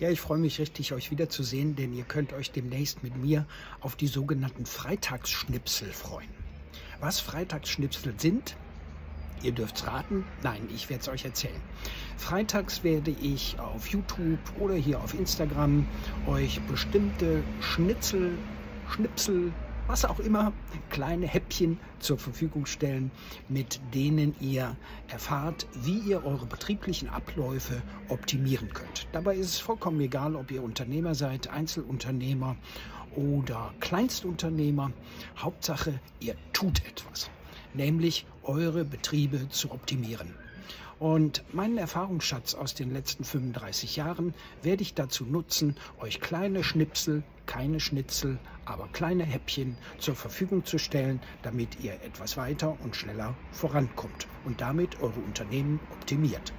Ja, ich freue mich richtig, euch wiederzusehen, denn ihr könnt euch demnächst mit mir auf die sogenannten Freitagsschnipsel freuen. Was Freitagsschnipsel sind, ihr dürft's raten. Nein, ich werde es euch erzählen. Freitags werde ich auf YouTube oder hier auf Instagram euch bestimmte Schnitzel, Schnipsel, was auch immer, kleine Häppchen zur Verfügung stellen, mit denen ihr erfahrt, wie ihr eure betrieblichen Abläufe optimieren könnt. Dabei ist es vollkommen egal, ob ihr Unternehmer seid, Einzelunternehmer oder Kleinstunternehmer. Hauptsache, ihr tut etwas, nämlich eure Betriebe zu optimieren. Und meinen Erfahrungsschatz aus den letzten 35 Jahren werde ich dazu nutzen, euch kleine Schnipsel, keine Schnitzel, aber kleine Häppchen zur Verfügung zu stellen, damit ihr etwas weiter und schneller vorankommt und damit eure Unternehmen optimiert.